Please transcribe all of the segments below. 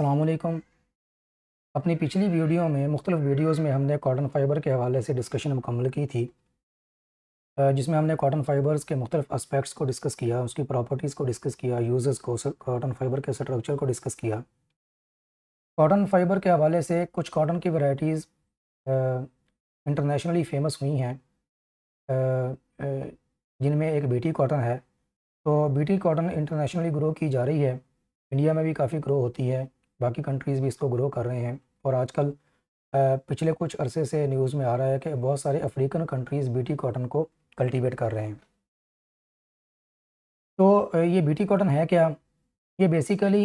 अलकुम अपनी पिछली वीडियो में, मुख्तलिफ़ वीडियोज़ में हमने कॉटन फ़ाइबर के हवाले से डिस्कशन मुकम्मल की थी। जिसमें हमने कॉटन फ़ाइबर्स के मुख्तलिफ़ एस्पेक्ट्स को डिस्कस किया, उसकी प्रॉपर्टीज़ को डिस्कस किया यूज़र्स को कॉटन फ़ाइबर के स्ट्रक्चर को डिस्कस किया। कॉटन फ़ाइबर के हवाले से कुछ कॉटन की वैराइटीज़ इंटरनेशनली फ़ेमस हुई हैं। जिनमें एक बीटी कॉटन है। तो बीटी कॉटन इंटरनेशनली ग्रो की जा रही है। इंडिया में भी काफ़ी ग्रो होती है। बाकी कंट्रीज़ भी इसको ग्रो कर रहे हैं। और आजकल पिछले कुछ अरसे से न्यूज़ में आ रहा है कि बहुत सारे अफ्रीकन कंट्रीज़ बीटी कॉटन को कल्टीवेट कर रहे हैं। तो ये बीटी कॉटन है क्या? ये बेसिकली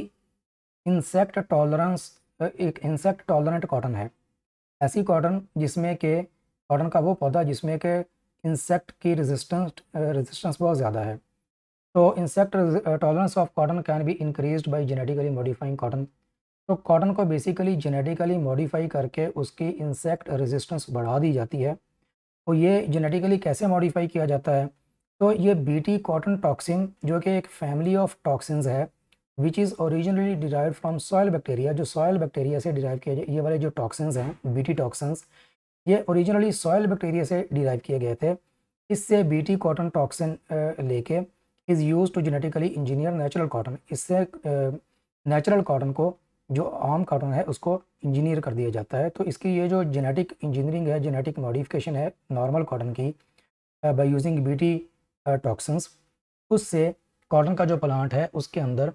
इंसेक्ट टॉलरेंस एक इंसेक्ट टॉलरेंट कॉटन है। ऐसी कॉटन जिसमें के कॉटन का वो पौधा जिसमें के इंसेक्ट की रेजिस्टेंस रेजिस्टेंस बहुत ज़्यादा है। तो insect tolerance of cotton can be increase by genetically modifying cotton तो कॉटन को बेसिकली जेनेटिकली मॉडिफाई करके उसकी इंसेक्ट रेजिस्टेंस बढ़ा दी जाती है। तो ये जेनेटिकली कैसे मॉडिफाई किया जाता है? तो ये बीटी कॉटन टॉक्सिन जो कि एक फैमिली ऑफ़ टॉक्सिन्स है which is originally derive from soil bacteria जो सॉयल बैक्टीरिया से डिराइव किया जाए ये वाले जो टॉक्सिन्स हैं बीटी टॉक्सिन्स ये ओरिजिनली सॉयल बैक्टीरिया से डिराइव किए गए थे। इससे बीटी कॉटन टॉक्सिन लेके is use to genetically engineer natural cotton इससे नेचुरल कॉटन को जो आम कॉटन है, उसको इंजीनियर कर दिया जाता है। तो इसकी ये जो जेनेटिक इंजीनियरिंग है जेनेटिक मॉडिफिकेशन है नॉर्मल कॉटन की बाय यूजिंग बीटी टॉक्सन्स उससे कॉटन का जो प्लांट है, उसके अंदर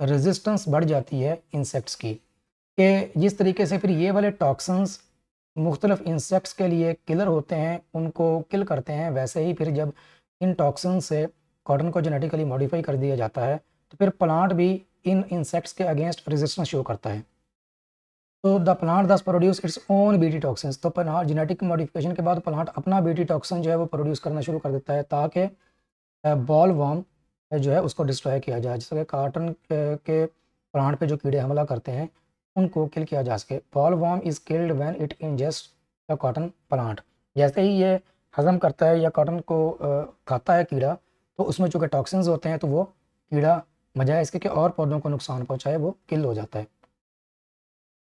रेजिस्टेंस बढ़ जाती है इंसेक्ट्स की। कि जिस तरीके से फिर ये वाले टॉक्सन्स मुख्तलिफ़ इंसेक्ट्स के लिए किलर होते हैं, उनको किल करते हैं, वैसे ही फिर जब इन टॉक्सन से कॉटन को जेनेटिकली मॉडिफाई कर दिया जाता है तो फिर प्लांट भी इन इंसेक्ट्स के अगेंस्ट रेजिस्टेंस शो करता है। तो the plant thus produce its own BT toxins तो प्लांट जेनेटिक मॉडिफिकेशन के बाद प्लांट अपना बीटी टॉक्सिन जो है वो प्रोड्यूस करना शुरू कर देता है, ताकि बॉल वॉम जो है उसको डिस्ट्रॉय किया जाए जैसे काटन के प्लांट पे जो कीड़े हमला करते हैं, उनको किल किया जा सके। Bollworm is killed when it ingest the cotton plant जैसे ही ये हज़म करता है या कॉटन को खाता है कीड़ा तो उसमें चूँकि टॉक्सिन्स होते हैं तो वो कीड़ा बजाय इसके कि और पौधों को नुकसान पहुँचाए, वो किल हो जाता है।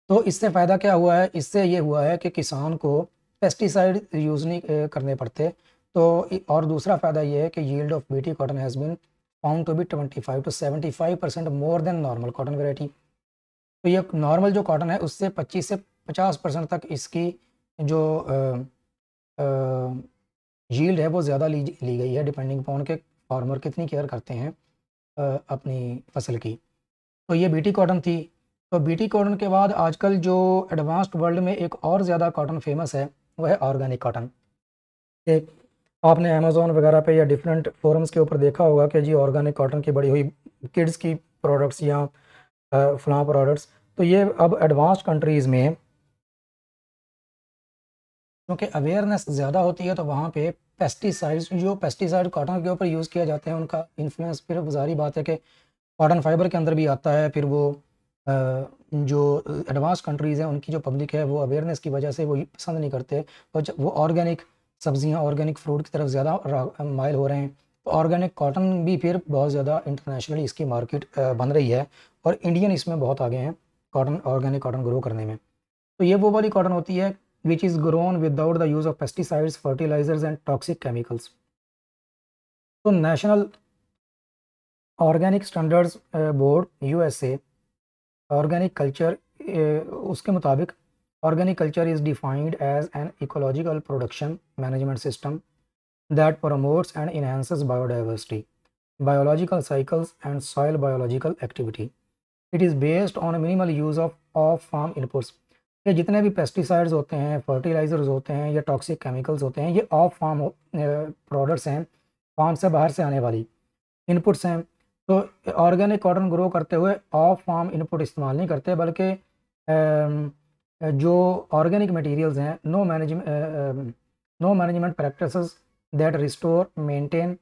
तो इससे फ़ायदा क्या हुआ है? इससे ये हुआ है कि किसान को पेस्टिसाइड यूज़ नहीं करने पड़ते। तो और दूसरा फ़ायदा ये है कि yield of BT cotton has been found to be twenty five to seventy five percent more than normal cotton variety तो ये नॉर्मल जो कॉटन है, उससे पच्चीस से पचास परसेंट तक इसकी जो यील्ड है, वो ज़्यादा ली ली गई है डिपेंडिंग अपॉन के फार्मर कितनी केयर करते हैं। अपनी फ़सल की। तो ये बीटी कॉटन थी। तो बीटी कॉटन के बाद आजकल जो एडवांस्ड वर्ल्ड में एक और ज़्यादा कॉटन फ़ेमस है वह है ऑर्गेनिक कॉटन आपने अमेज़ोन वगैरह पे या डिफरेंट फोरम्स के ऊपर देखा होगा कि जी ऑर्गेनिक कॉटन की बड़ी हुई किड्स की प्रोडक्ट्स या फलां प्रोडक्ट्स तो ये अब एडवांस कंट्रीज़ में, क्योंकि अवेयरनेस ज़्यादा होती है तो वहाँ पे पेस्टिसाइड्स जो पेस्टिसाइड कॉटन के ऊपर यूज़ किया जाते हैं, उनका इन्फ्लुएंस फिर जारी बात है कि कॉटन फाइबर के अंदर भी आता है, फिर वो जो एडवांस कंट्रीज़ हैं, उनकी जो पब्लिक है, वो अवेयरनेस की वजह से वो पसंद नहीं करते। तो वो ऑर्गेनिक सब्ज़ियाँ ऑर्गेनिक फ्रूट की तरफ़ ज़्यादा माइल हो रहे हैं तो ऑर्गेनिक कॉटन भी फिर बहुत ज़्यादा इंटरनेशनली इसकी मार्केट बन रही है और इंडियन इसमें बहुत आगे हैं कॉटन ऑर्गेनिक कॉटन ग्रो करने में। तो ये वो वाली कॉटन होती है which is grown without the use of pesticides, fertilizers and toxic chemicals. So National Organic Standards Board USA organic culture उसके मुताबिक organic culture is defined as an ecological production management system that promotes and enhances biodiversity, biological cycles and soil biological activity. It is based on a minimal use of off-farm inputs ये जितने भी pesticides होते हैं fertilisers होते हैं या toxic chemicals होते हैं, ये ऑफ़ फार्म प्रोडक्ट्स हैं फार्म से बाहर से आने वाली इनपुट्स हैं। तो ऑर्गेनिक कॉटन ग्रो करते हुए ऑफ़ फार्म इनपुट इस्तेमाल नहीं करते, बल्कि जो ऑर्गेनिक मटेरियल्स हैं no management no management practice that restore maintain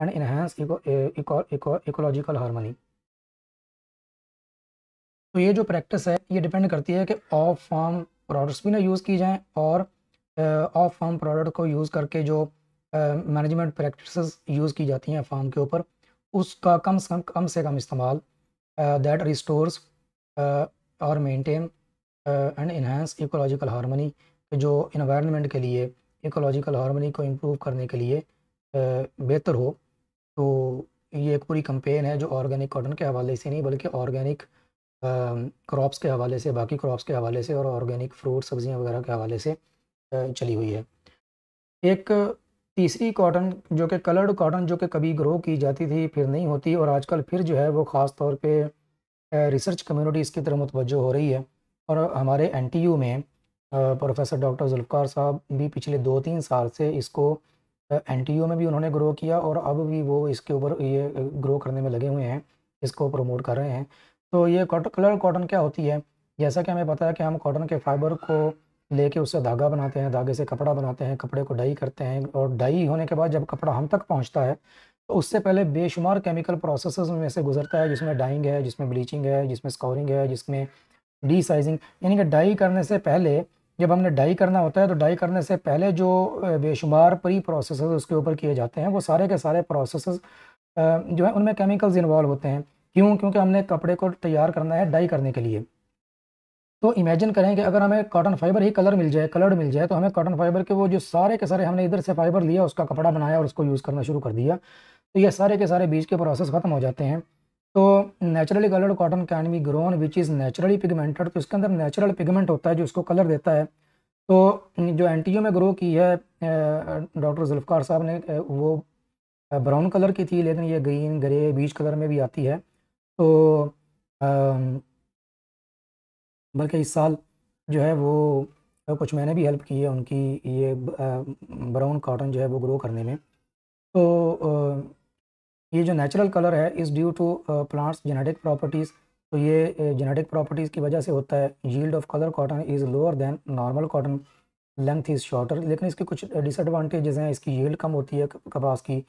and enhance ecological harmony तो ये जो प्रैक्टिस है ये डिपेंड करती है कि ऑफ़ फार्म प्रोडक्ट्स भी ना यूज़ की जाएँ और ऑफ़ फार्म प्रोडक्ट को यूज़ करके जो मैनेजमेंट प्रैक्टिस यूज़ की जाती हैं फार्म के ऊपर उसका कम से कम कम से कम इस्तेमाल दैट रिस्टोर्स और maintain and enhance ecological harmony जो इन्वायरमेंट के लिए इकोलॉजिकल हारमोनी को इम्प्रूव करने के लिए uh, बेहतर हो। तो ये एक पूरी कंपेन है जो ऑर्गेनिक कॉटन के हवाले से नहीं बल्कि ऑर्गेनिक क्रॉप्स के हवाले से, बाकी क्रॉप्स के हवाले से और ऑर्गेनिक फ्रूट सब्ज़ियाँ वगैरह के हवाले से चली हुई है। एक तीसरी कॉटन जो कि कलर्ड कॉटन जो कि कभी ग्रो की जाती थी, फिर नहीं होती और आजकल फिर जो है वो ख़ास तौर पे रिसर्च कम्युनिटी इसकी तरफ़ मुतवजो हो रही है। और हमारे एन टी यू में प्रोफेसर डॉक्टर जुल्फ़ार साहब भी पिछले दो तीन साल से इसको एन टी यू में भी उन्होंने ग्रो किया और अब भी वो इसके ऊपर ये ग्रो करने में लगे हुए हैं, इसको प्रमोट कर रहे हैं। तो ये कॉटन कलर कॉटन क्या होती है? जैसा कि हमें पता है कि हम कॉटन के फाइबर को लेके उससे धागा बनाते हैं, धागे से कपड़ा बनाते हैं, कपड़े को डाई करते हैं और डाई होने के बाद जब कपड़ा हम तक पहुँचता है तो उससे पहले बेशुमार केमिकल प्रोसेस में से गुजरता है, जिसमें डाइंग है, जिसमें ब्लीचिंग है, जिसमें स्कोरिंग है, जिसमें डी साइजिंग यानी कि डाई करने से पहले जब हमने डाई करना होता है तो डाई करने से पहले जो बेशुमार प्री प्रोसेस उसके ऊपर किए जाते हैं, वो सारे के सारे प्रोसेस जो है उनमें केमिकल्स इन्वॉल्व होते हैं। क्यों? क्योंकि हमने कपड़े को तैयार करना है डाई करने के लिए। तो इमेजिन करें कि अगर हमें कॉटन फाइबर ही कलर मिल जाए कलर्ड मिल जाए तो हमें कॉटन फाइबर के वो जो सारे के सारे हमने इधर से फाइबर लिया, उसका कपड़ा बनाया और उसको यूज़ करना शुरू कर दिया तो ये सारे के सारे बीज के प्रोसेस ख़त्म हो जाते हैं। तो naturally coloured cotton can be grown which is naturally pigmented तो इसके अंदर नेचुरल पिगमेंट होता है जो उसको कलर देता है। तो जो एन में ग्रो की है डॉक्टर जुल्फ़ार साहब ने वो ब्राउन कलर की थी, लेकिन ये ग्रीन ग्रे बीच कलर में भी आती है। तो बल्कि इस साल जो है वो कुछ मैंने भी हेल्प की है उनकी ये ब्राउन कॉटन जो है वो ग्रो करने में। तो ये जो नेचुरल कलर है is due to plants genetic properties तो ये जेनेटिक प्रॉपर्टीज़ की वजह से होता है। Yield of colour cotton is lower than normal cotton length is shorter लेकिन इसके कुछ डिसएडवांटेजेस हैं। इसकी यील्ड कम होती है कपास की।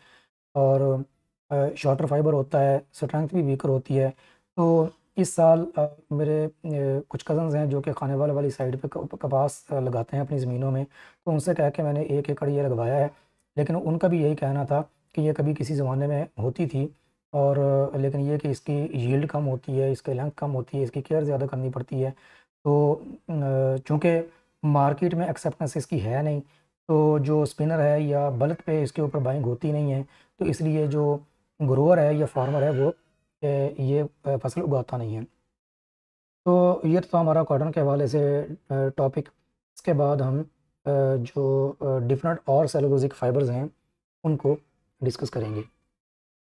और शॉर्टर फाइबर होता है स्ट्रेंथ भी वीकर होती है। तो इस साल मेरे कुछ कज़न्स हैं जो कि खाने वाले वाली साइड पे कपास लगाते हैं अपनी ज़मीनों में। तो उनसे कह के मैंने एक एकड़ ये लगवाया है। लेकिन उनका भी यही कहना था कि ये कभी किसी ज़माने में होती थी और, लेकिन ये कि इसकी यील्ड कम होती है, इसकी लेंथ कम होती है, इसकी केयर ज़्यादा करनी पड़ती है। तो चूँकि मार्केट में एक्सेप्टेंस इसकी है नहीं तो जो स्पिनर है या बल्क पे इसके ऊपर बाइंग होती नहीं है तो इसलिए जो ग्रोअर है या फार्मर है वो ये फ़सल उगाता नहीं है। तो ये तो हमारा कॉटन के हवाले से टॉपिक इसके बाद हम जो डिफरेंट और सेलोजिक फाइबर्स हैं, उनको डिस्कस करेंगे।